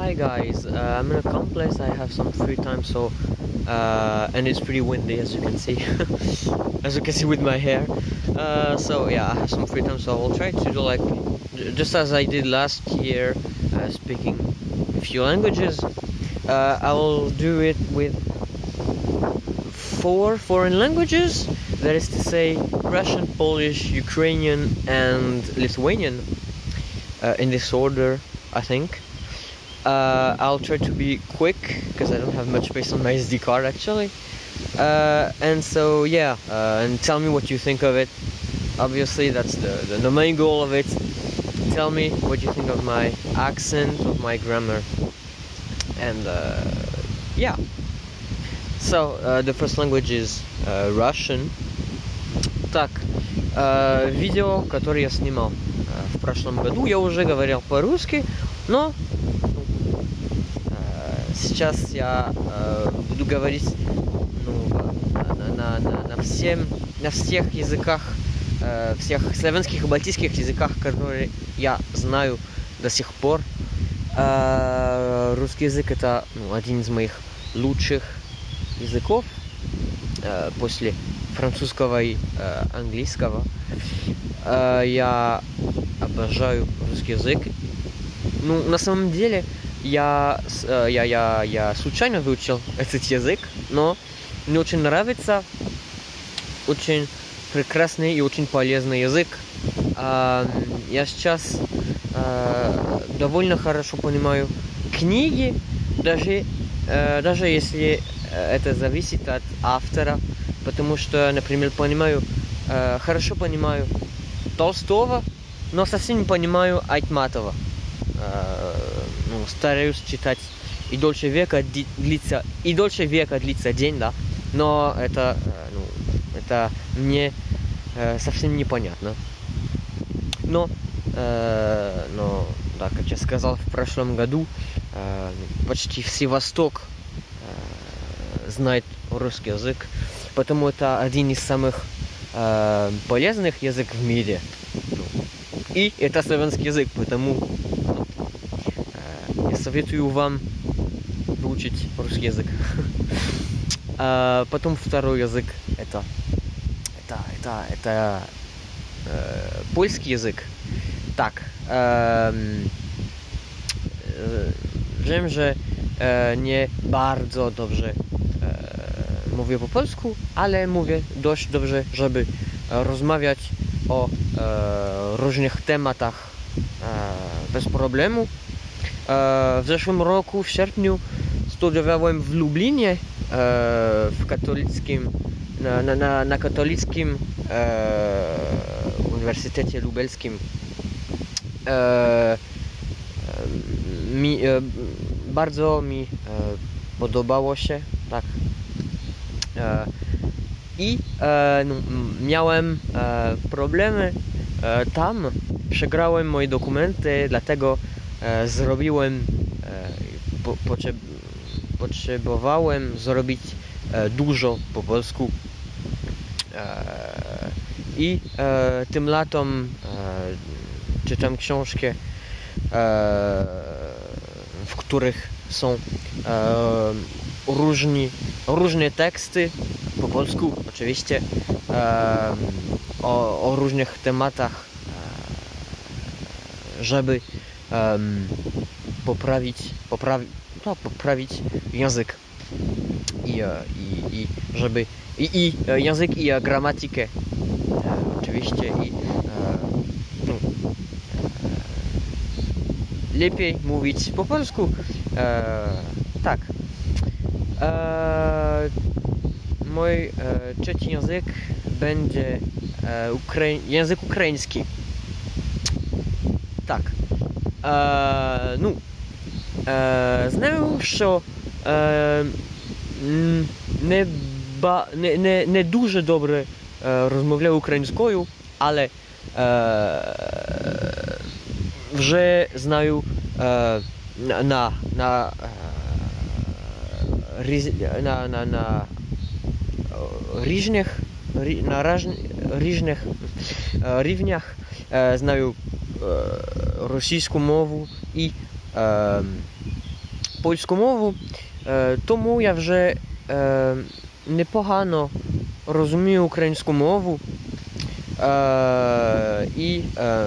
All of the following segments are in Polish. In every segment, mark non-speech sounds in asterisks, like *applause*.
Hi guys, uh, I'm in a place. I have some free time, so uh, and it's pretty windy as you can see, *laughs* as you can see with my hair. Uh, so yeah, I have some free time, so I'll try to do like just as I did last year, uh, speaking a few languages. Uh, I will do it with four foreign languages. That is to say, Russian, Polish, Ukrainian, and Lithuanian. Uh, in this order, I think Uh, I'll try to be quick because I don't have much space on my SD card actually. Uh, and so yeah, uh, and tell me what you think of it. Obviously, that's the, the the main goal of it. Tell me what you think of my accent, of my grammar, and uh, yeah. So uh, the first language is uh, Russian. Так, э, видео, которое я снимал э, в прошлом году, я уже говорил по-русски, но э, сейчас я э, буду говорить ну, на, на, на, на всем, на всех языках, э, всех славянских и балтийских языках, которые я знаю до сих пор. Э, русский язык это ну, один из моих лучших языков э, после французского и э, английского. Э, я обожаю русский язык. Ну, на самом деле, э, я, я, я случайно выучил этот язык, но мне очень нравится. Очень прекрасный и очень полезный язык. А, я сейчас э, довольно хорошо понимаю книги, даже, э, даже если э, это зависит от автора, потому что, например, понимаю, э, хорошо понимаю Толстого, но совсем не понимаю Айтматова. Стараюсь читать и дольше века длится, и дольше века длится день, да, но это, э, ну, это мне э, совсем непонятно. Но, э, но, да, как я сказал в прошлом году, э, почти все Восток э, знает русский язык, потому это один из самых э, полезных языков в мире. Ну, И это славянский язык, потому я советую вам выучить русский язык. А потом второй язык это это это это э, польский языk. Tak. em, e, wiem, że e, nie bardzo dobrze e, mówię po polsku, ale mówię dość dobrze, żeby e, rozmawiać o e, różnych tematach e, bez problemu. E, w zeszłym roku, w sierpniu, studiowałem w Lublinie e, w katolickim, na, na, na, na katolickim e, Uniwersytecie Lubelskim. Mi, bardzo mi podobało się, tak. I no, miałem problemy tam. Przegrałem moje dokumenty, dlatego e, zrobiłem, e, po, potrzeb, potrzebowałem zrobić e, dużo po polsku. I tym latem e, czytam książkę, e, w których są różni, różne teksty po polsku oczywiście o, o różnych tematach, żeby um, poprawić, poprawi, no, poprawić język i, e, i, i żeby i, i e, język i e, gramatykę oczywiście i no, lepiej mówić po polsku. Tak. Mój trzeci język będzie Ukrai język ukraiński. Tak. Е, ну е, знаю, що е, не, ба, не, не, не дуже добре е, розмовляю українською, але е, вже знаю е, на, на, на, е, на, на, на е, різних, на різних е, рівнях знаю російську мову і е, польську мову, е, тому я вже е, непогано розумію українську мову е, і е,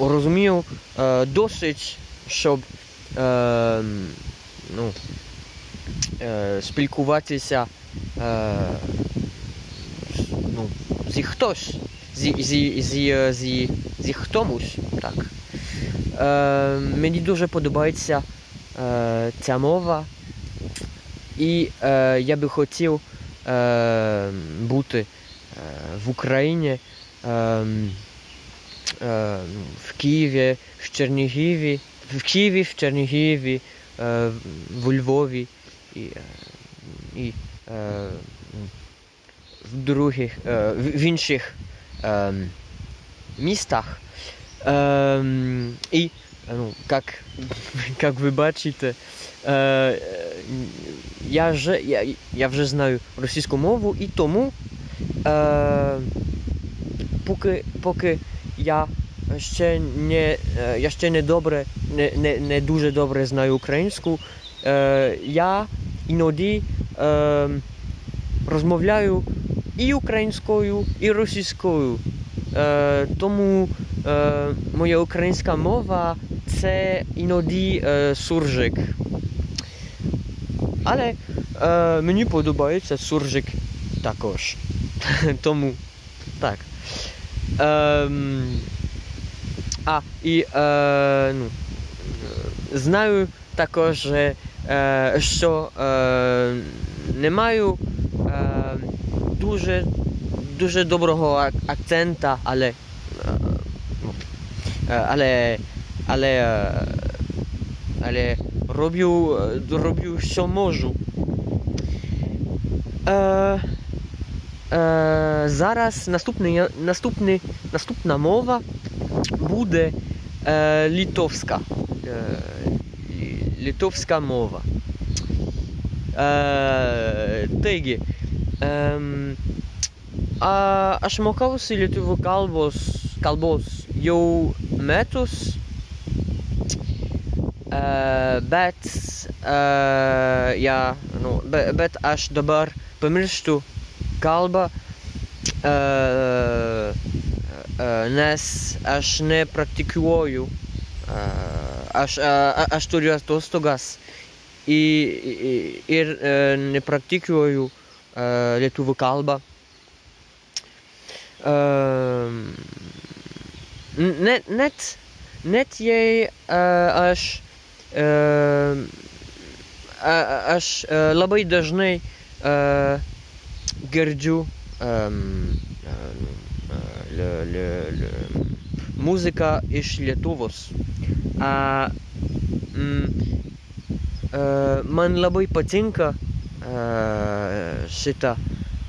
розумію е, досить, щоб е, ну, е, спілкуватися е, ну, зі хтось, зі, зі, зі, е, зі, зі хтомусь, так. Е, мені дуже подобається е, ця мова, і е, я би хотів е, бути е, в Україні, е, е, в Києві, в Чернігіві, в Києві, в Чернігіві, е, в Львові і, е, і е, в других, е, в інших е, містах. Ем, і, ну, як, як ви бачите, е, я, вже, я, я вже знаю російську мову і тому, е, поки, поки я ще не, е, я ще не добре, не, не, не дуже добре знаю українську, е, я іноді е, розмовляю і українською, і російською. Е, тому е, моя українська мова це іноді е, суржик. Але е, мені подобається суржик також. *laughs* тому так. Ем, а, і е, ну, е, знаю також, е, е, що е, не маю е, дуже, дуже доброго акцента, але, е, ну, е, але, але, е, але роблю, роблю, що можу. Е, е, зараз наступний, наступний, наступна мова буде е, литовська. Е, литовська мова. Е, taigi, em, a, aš mokausi lietuvių kalbos, kalbos jau metus, e, bet, e, ja, nu, be, bet aš dabar pamirštu kalbą, e, e, nes aš nepraktikuoju, e, aš, e, aš turiu atostogas i, i, ir e, nepraktikuoju lietuvių kalbą. Net, net, net jei e, aš, a, aš e, labai dažnai girdžiu le, le, le, muziką iš Lietuvos. A, mm, e, man labai patinka šitą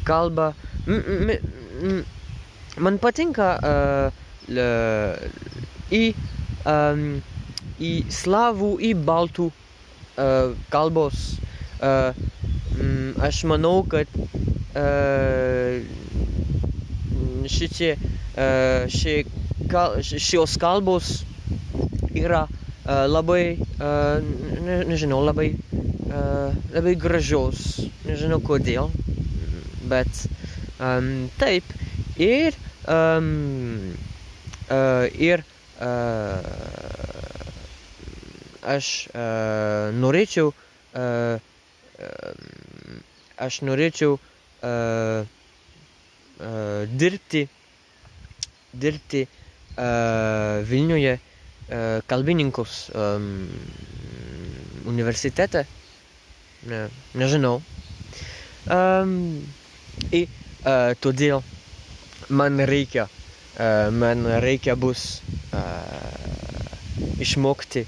kalbą. Man patinka į, į slavų, į baltų kalbos. Aš manau, kad šitie, šie, šios kalbos yra labai, nežinau, labai e, labai gražios, nežinau kodėl, bet um, taip. Ir, um, uh, ir uh, aš uh, norėčiau, uh, um, aš norėčiau uh, uh, dirbti, dirbti uh, Vilniuje uh, kalbininkus um, universitete. Ne, nežinau. Um, I uh, todėl man reikia, uh, man reikia bus uh, išmokti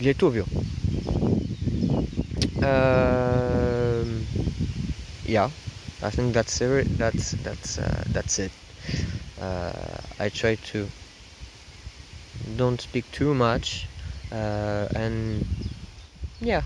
lietuvių. Um, yeah, I think that's it. That's that's uh, that's it. Uh, I try to don't speak too much, uh, and yeah,